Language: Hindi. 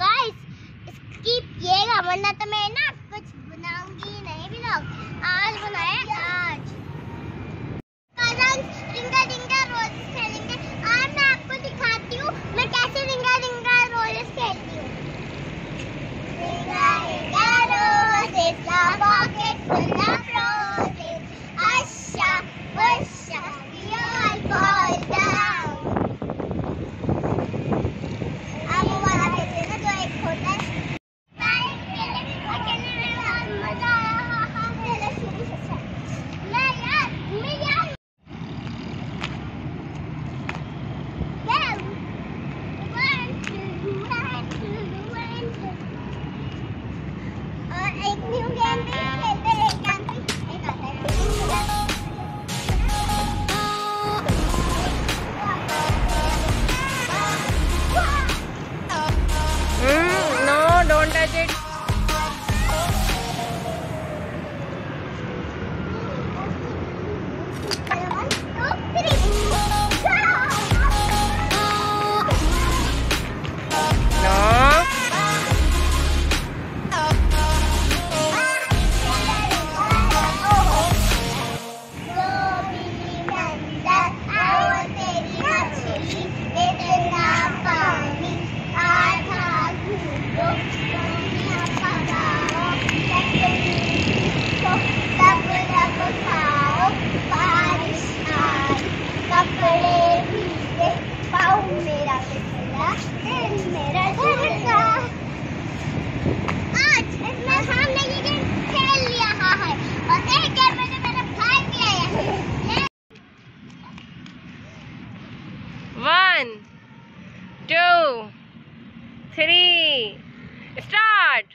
गाइस स्किप किएगा वरना तो मैं ना कुछ बनाऊँगी नहीं ब्लॉग आज बनाया three, start.